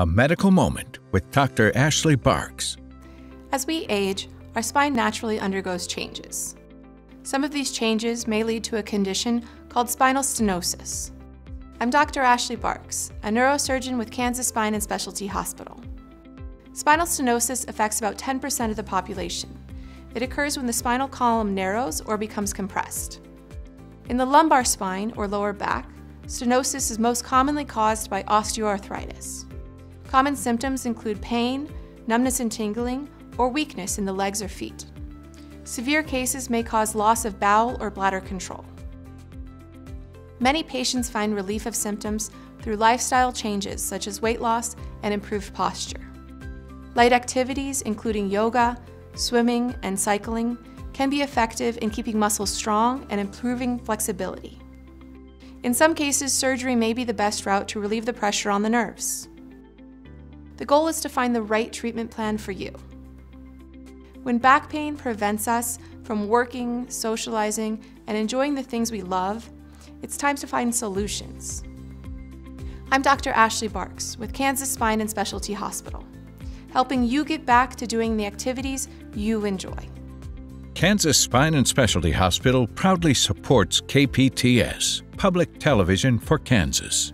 A medical moment with Dr. Ashley Barks. As we age, our spine naturally undergoes changes. Some of these changes may lead to a condition called spinal stenosis. I'm Dr. Ashley Barks, a neurosurgeon with Kansas Spine and Specialty Hospital. Spinal stenosis affects about 10% of the population. It occurs when the spinal column narrows or becomes compressed. In the lumbar spine or lower back, stenosis is most commonly caused by osteoarthritis. Common symptoms include pain, numbness and tingling, or weakness in the legs or feet. Severe cases may cause loss of bowel or bladder control. Many patients find relief of symptoms through lifestyle changes such as weight loss and improved posture. Light activities, including yoga, swimming, and cycling, can be effective in keeping muscles strong and improving flexibility. In some cases, surgery may be the best route to relieve the pressure on the nerves. The goal is to find the right treatment plan for you. When back pain prevents us from working, socializing, and enjoying the things we love, it's time to find solutions. I'm Dr. Ashley Barks with Kansas Spine and Specialty Hospital, helping you get back to doing the activities you enjoy. Kansas Spine and Specialty Hospital proudly supports KPTS, public television for Kansas.